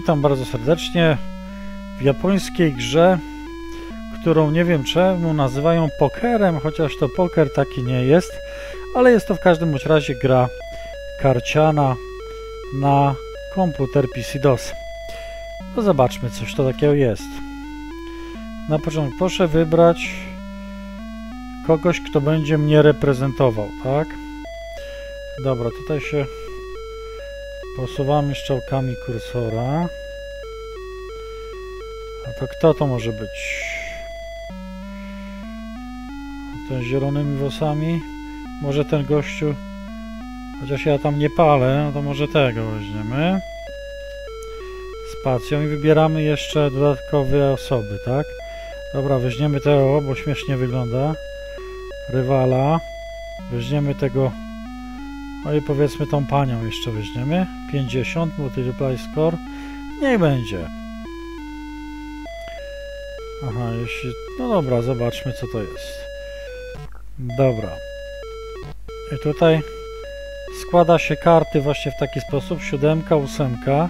Witam bardzo serdecznie w japońskiej grze, którą nie wiem czemu nazywają pokerem, chociaż to poker taki nie jest, ale jest to w każdym bądź razie gra karciana na komputer PC-DOS. No zobaczmy, coś to takiego jest. Na początku proszę wybrać kogoś, kto będzie mnie reprezentował, tak? Dobra, tutaj się posuwamy strzałkami kursora. A to kto to może być? Ten z zielonymi włosami? Może ten gościu? Chociaż ja tam nie palę, no to może tego weźmiemy. Spacją i wybieramy jeszcze dodatkowe osoby, tak? Dobra, weźmiemy tego, bo śmiesznie wygląda. Rywala. Weźmiemy tego no i powiedzmy tą panią jeszcze weźmiemy. 50, multiply score. Niech będzie. Aha, jeśli... No dobra, zobaczmy co to jest. Dobra. I tutaj składa się karty właśnie w taki sposób. Siódemka, ósemka.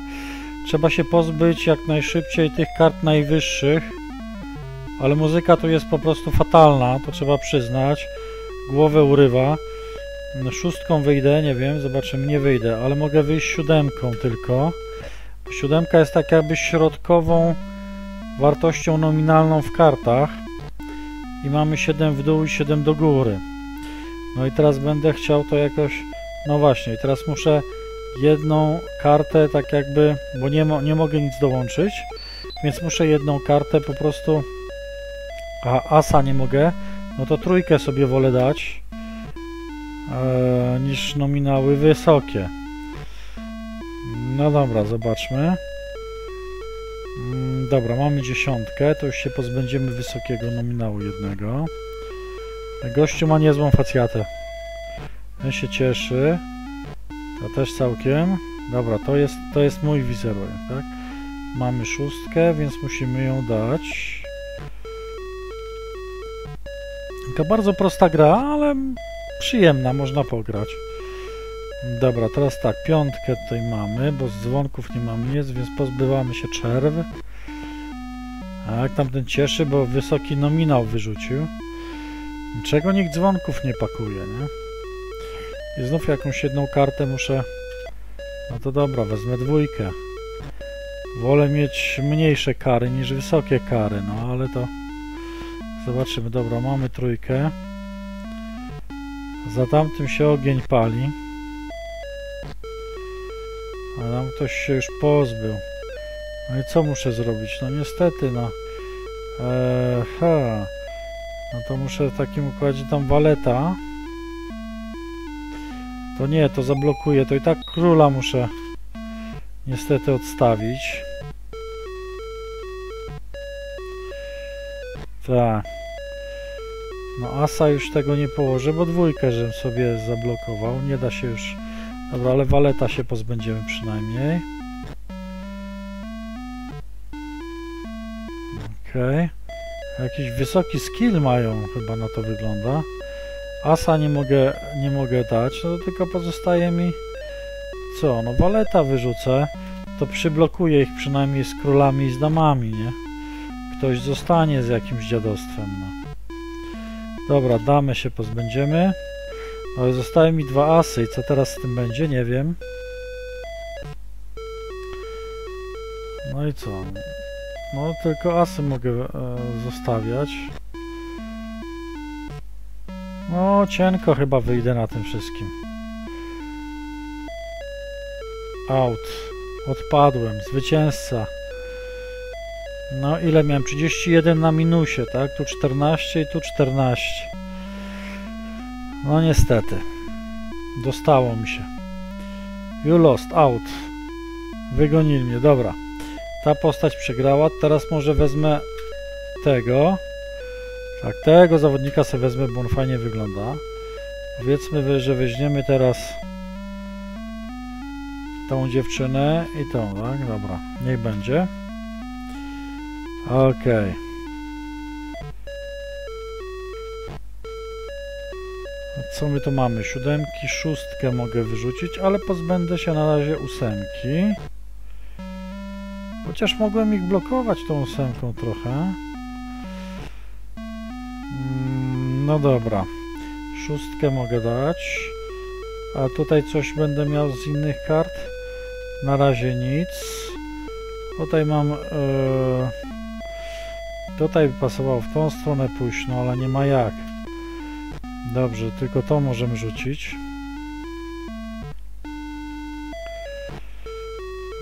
Trzeba się pozbyć jak najszybciej tych kart najwyższych. Ale muzyka tu jest po prostu fatalna, to trzeba przyznać. Głowę urywa. No, szóstką wyjdę, nie wiem, zobaczymy, nie wyjdę, ale mogę wyjść siódemką tylko. Siódemka jest tak jakby środkową wartością nominalną w kartach. I mamy 7 w dół i 7 do góry. No i teraz będę chciał to jakoś... No właśnie, teraz muszę jedną kartę tak jakby... Bo nie, mo nie mogę nic dołączyć. Więc muszę jedną kartę po prostu... A asa nie mogę. No to trójkę sobie wolę dać e, niż nominały wysokie. No dobra, zobaczmy. Mm, dobra, mamy dziesiątkę, to już się pozbędziemy wysokiego nominału jednego. Gościu ma niezłą facjatę. Ten się cieszy. To też całkiem. Dobra, to jest, to jest mój wizerunek, tak? Mamy szóstkę, więc musimy ją dać. Taka bardzo prosta gra, ale przyjemna, można pograć. Dobra, teraz tak, piątkę tutaj mamy, bo z dzwonków nie mamy nic, więc pozbywamy się czerw. A jak tamten cieszy, bo wysoki nominał wyrzucił. Czego nikt dzwonków nie pakuje, nie? I znów jakąś jedną kartę muszę... No to dobra, wezmę dwójkę. Wolę mieć mniejsze kary niż wysokie kary, no ale to... Zobaczymy, dobra, mamy trójkę. Za tamtym się ogień pali. A tam ktoś się już pozbył. No i co muszę zrobić? No niestety, no. Eee, ha. No to muszę w takim układzie tam waleta. To nie, to zablokuję. To i tak króla muszę niestety odstawić. Tak. No asa już tego nie położę, bo dwójkę żem sobie zablokował. Nie da się już... Dobra, ale waleta się pozbędziemy przynajmniej. Okej. Okay. Jakiś wysoki skill mają, chyba na to wygląda. Asa nie mogę, nie mogę dać, no tylko pozostaje mi... Co? No waleta wyrzucę, to przyblokuję ich przynajmniej z królami i z damami, nie? Ktoś zostanie z jakimś dziadostwem, no. Dobra, damy się pozbędziemy. Ale zostały mi dwa asy i co teraz z tym będzie? Nie wiem. No i co? No tylko asy mogę e, zostawiać. No cienko chyba wyjdę na tym wszystkim. Out. Odpadłem. Zwycięzca. No ile miałem? 31 na minusie, tak? Tu 14 i tu 14. No niestety. Dostało mi się. You lost, out. Wygonili mnie, dobra. Ta postać przegrała, teraz może wezmę tego. Tak, tego zawodnika sobie wezmę, bo on fajnie wygląda. Powiedzmy, że weźmiemy teraz tą dziewczynę i tą, tak? Dobra, niech będzie. Okej. Okay. Co my tu mamy? Siódemki, szóstkę mogę wyrzucić, ale pozbędę się na razie ósemki. Chociaż mogłem ich blokować tą ósemką trochę. Mm, No dobra. Szóstkę mogę dać. A tutaj coś będę miał z innych kart? Na razie nic. Tutaj mam... e, Tutaj by pasowało w tą stronę pójść, no ale nie ma jak. Dobrze, tylko to możemy rzucić.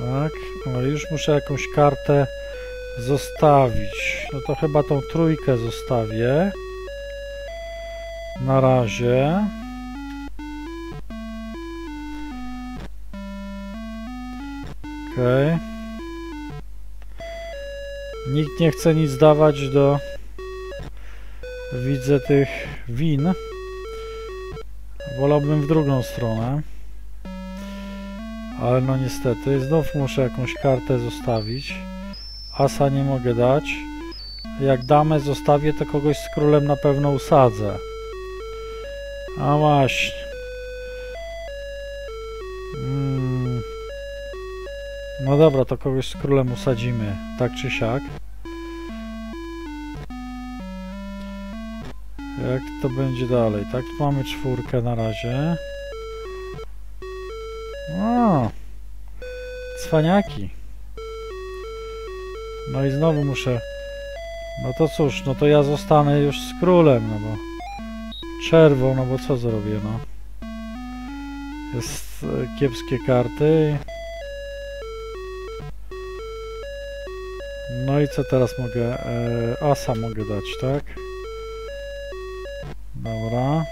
Tak, ale już muszę jakąś kartę zostawić. No to chyba tą trójkę zostawię. Na razie. Okej. Nikt nie chce nic dawać do widzę tych win. Wolałbym w drugą stronę. Ale no niestety, znów muszę jakąś kartę zostawić. Asa nie mogę dać. Jak damę zostawię, to kogoś z królem na pewno usadzę. A właśnie. No dobra, to kogoś z królem usadzimy, tak czy siak. Jak to będzie dalej? Tak, mamy czwórkę na razie. O, cwaniaki. No i znowu muszę... No to cóż, no to ja zostanę już z królem, no bo... Czerwą, no bo co zrobię, no? Jest e, kiepskie karty. No i co teraz mogę? E, asa mogę dać, tak? Dobra.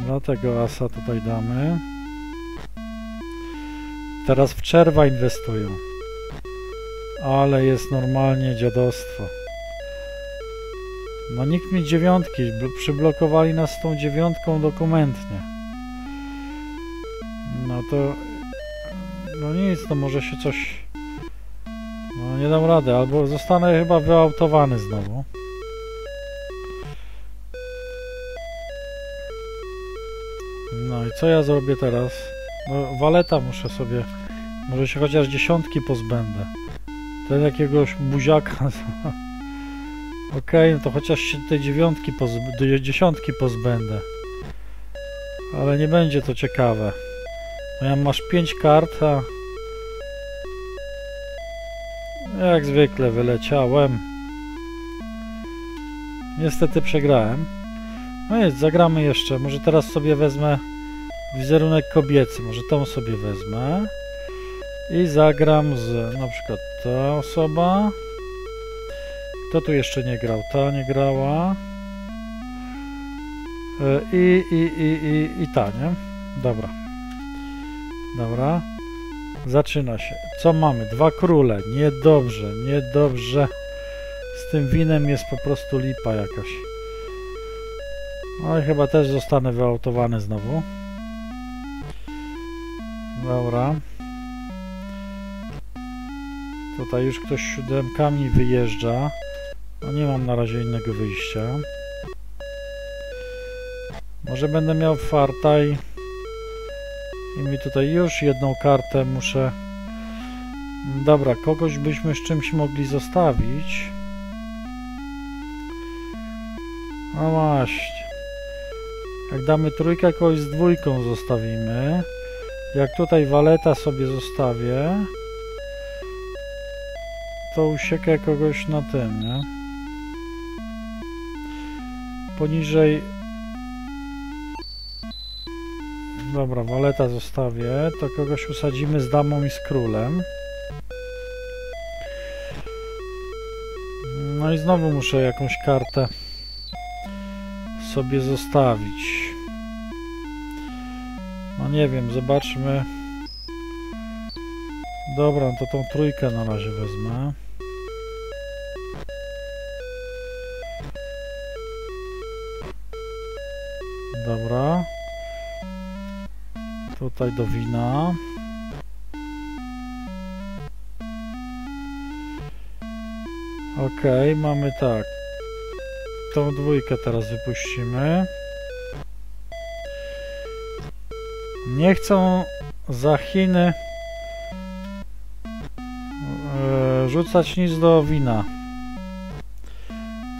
Dobra, tego asa tutaj damy. Teraz w czerwa inwestują. Ale jest normalnie dziadostwo. No nikt mi dziewiątki, bl- przyblokowali nas tą dziewiątką dokumentnie. No to... No nic, to może się coś... No nie dam rady, albo zostanę chyba wyautowany znowu. No i co ja zrobię teraz? No waleta muszę sobie... Może się chociaż dziesiątki pozbędę. Ten jakiegoś buziaka... Okej, no to chociaż się tej dziewiątki pozb- dziesiątki pozbędę. Ale nie będzie to ciekawe. Ja masz 5 kart, a... Jak zwykle wyleciałem. Niestety przegrałem. No jest, zagramy jeszcze. Może teraz sobie wezmę wizerunek kobiecy. Może tą sobie wezmę. I zagram z na przykład ta osoba. Kto tu jeszcze nie grał? Ta nie grała. E, I, i, i, i, i ta, nie? Dobra. Dobra. Zaczyna się. Co mamy? Dwa króle. Niedobrze, niedobrze. Z tym winem jest po prostu lipa jakaś. No i chyba też zostanę wyautowany znowu. Dobra. Tutaj już ktoś siódemkami wyjeżdża. No nie mam na razie innego wyjścia. Może będę miał farta i, i mi tutaj już jedną kartę muszę... Dobra, kogoś byśmy z czymś mogli zostawić. No właśnie. Jak damy trójkę, kogoś z dwójką zostawimy. Jak tutaj waleta sobie zostawię, to usiekę kogoś na tym, nie? Poniżej... Dobra, waleta zostawię, to kogoś usadzimy z damą i z królem. No i znowu muszę jakąś kartę sobie zostawić. No nie wiem, zobaczmy. Dobra, no to tą trójkę na razie wezmę. Tutaj do wina. Okej, mamy tak. Tą dwójkę teraz wypuścimy. Nie chcą za Chiny e, rzucać nic do wina.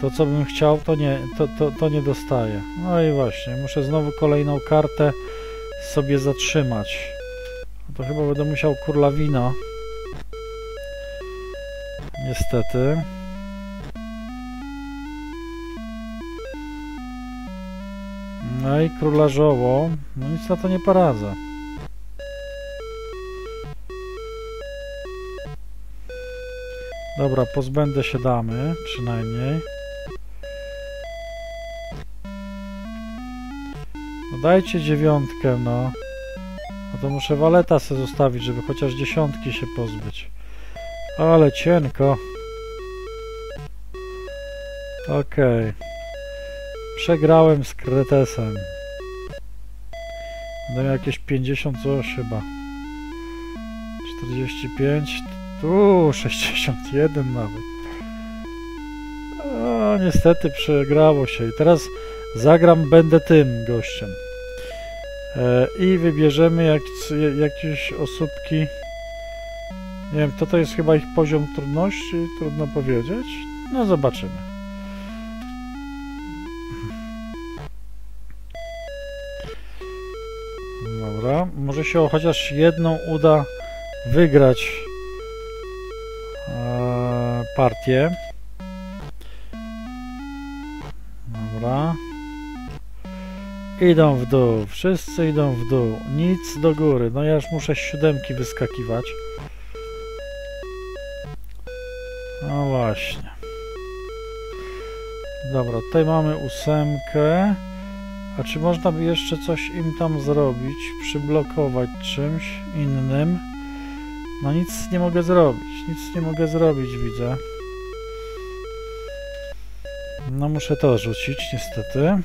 To co bym chciał, to nie, to, to, to nie dostaję. No i właśnie, muszę znowu kolejną kartę sobie zatrzymać. To chyba będę musiał króla wina. Niestety. No i króla żoło. No nic na to nie poradzę. Dobra, pozbędę się damy, przynajmniej. Dajcie dziewiątkę, no. No to muszę waleta sobie zostawić, żeby chociaż dziesiątki się pozbyć. Ale cienko. Okej. Przegrałem z Kretesem. Będę miał jakieś 50 coś chyba. 45. Tu 61 nawet. O, niestety przegrało się. I teraz zagram, będę tym gościem. E, I wybierzemy jak, jakieś osóbki. Nie wiem, to to jest chyba ich poziom trudności, trudno powiedzieć. No zobaczymy. Dobra, może się chociaż jedną uda wygrać e, partię. Idą w dół, wszyscy idą w dół, nic do góry. No ja już muszę z siódemki wyskakiwać. No właśnie. Dobra, tutaj mamy ósemkę. A czy można by jeszcze coś im tam zrobić? Przyblokować czymś innym? No nic nie mogę zrobić. Nic nie mogę zrobić, widzę. No muszę to rzucić, niestety.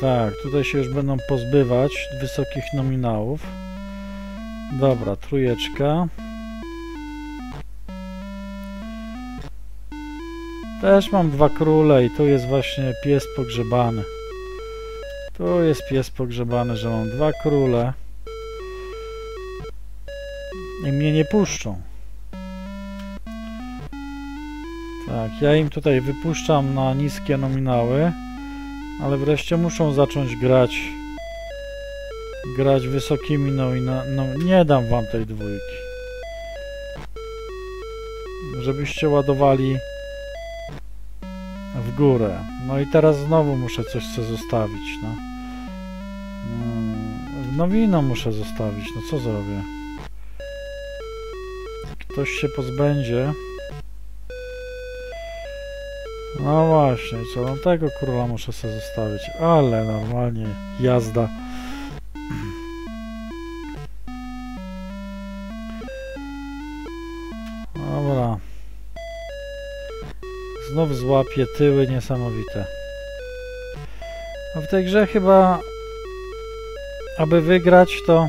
Tak, tutaj się już będą pozbywać wysokich nominałów. Dobra, trójeczka. Też mam dwa króle i tu jest właśnie pies pogrzebany. Tu jest pies pogrzebany, że mam dwa króle. I mnie nie puszczą. Tak, ja im tutaj wypuszczam na niskie nominały, ale wreszcie muszą zacząć grać grać wysokimi nomina... No, nie dam wam tej dwójki. Żebyście ładowali w górę. No i teraz znowu muszę coś sobie zostawić, no. Mm, Nowino muszę zostawić, no co zrobię? Ktoś się pozbędzie. No właśnie, co? No tego króla muszę sobie zostawić, ale normalnie jazda. Dobra. Znów złapię tyły niesamowite. No w tej grze chyba aby wygrać to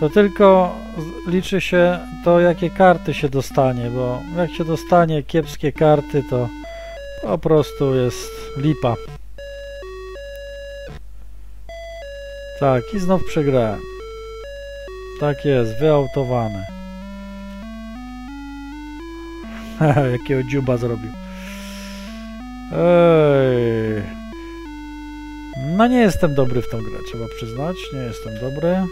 to tylko liczy się to jakie karty się dostanie, bo jak się dostanie kiepskie karty to po prostu jest lipa. Tak, i znów przegrałem. Tak jest, wyautowany. Jakiego dziuba zrobił. Ej. No nie jestem dobry w tą grę, trzeba przyznać. Nie jestem dobry.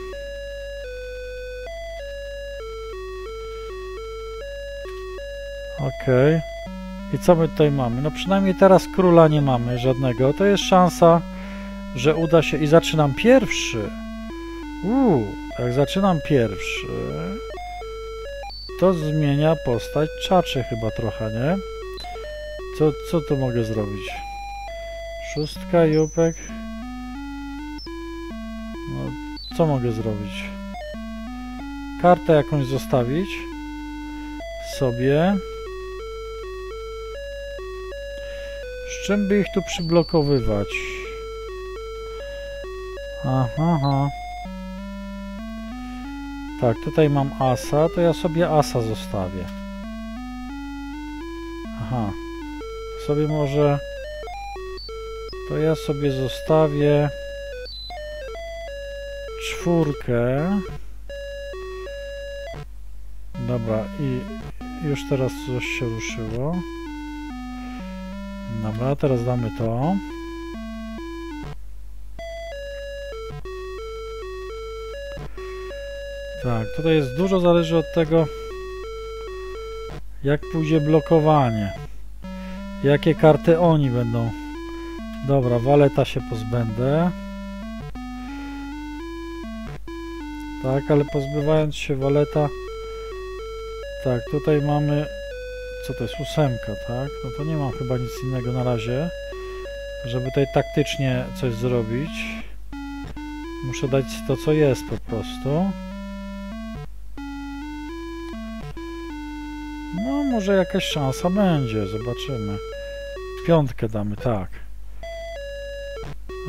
Okej. I co my tutaj mamy? No przynajmniej teraz króla nie mamy żadnego. To jest szansa, że uda się... I zaczynam pierwszy. Uuu, jak zaczynam pierwszy, to zmienia postać czaczy chyba trochę, nie? Co, co tu mogę zrobić? Szóstka, jupek. No, co mogę zrobić? Kartę jakąś zostawić sobie. Czym by ich tu przyblokowywać? Aha, aha. Tak, tutaj mam asa, to ja sobie asa zostawię. Aha. Sobie może... To ja sobie zostawię... czwórkę. Dobra, i już teraz coś się ruszyło. Dobra, teraz damy to. Tak, tutaj jest dużo zależy od tego, jak pójdzie blokowanie. Jakie karty oni będą. Dobra, waleta się pozbędę. Tak, ale pozbywając się waleta. Tak, tutaj mamy. Co to jest? Ósemka, tak? No to nie mam chyba nic innego na razie. Żeby tutaj taktycznie coś zrobić. Muszę dać to, co jest po prostu. No, może jakaś szansa będzie, zobaczymy. Piątkę damy, tak.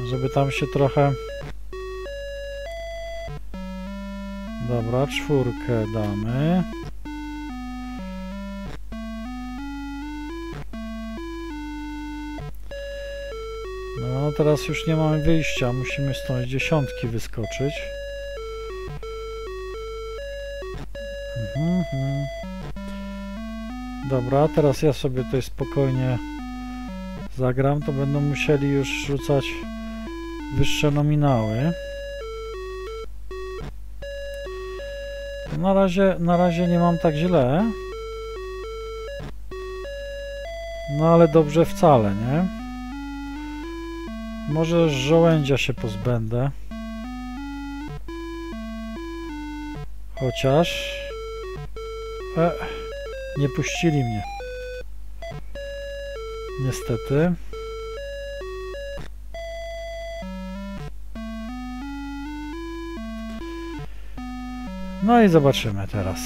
Żeby tam się trochę... Dobra, czwórkę damy. No, teraz już nie mamy wyjścia, musimy stąd dziesiątki wyskoczyć. Mhm. Dobra, teraz ja sobie tutaj spokojnie zagram, to będą musieli już rzucać wyższe nominały. Na razie, na razie nie mam tak źle. No ale dobrze wcale, nie? Może żołędzia się pozbędę. Chociaż... E, nie puścili mnie. Niestety. No i zobaczymy teraz.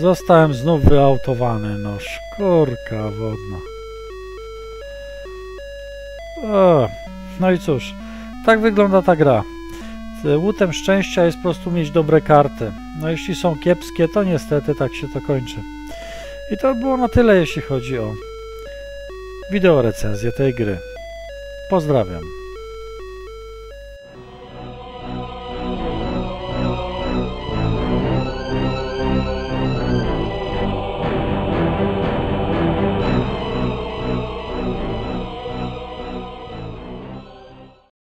Zostałem znów wyautowany, no szkórka wodna. O, no i cóż, tak wygląda ta gra. Łutem szczęścia jest po prostu mieć dobre karty. No jeśli są kiepskie, to niestety tak się to kończy. I to było na tyle, jeśli chodzi o wideo recenzję tej gry. Pozdrawiam.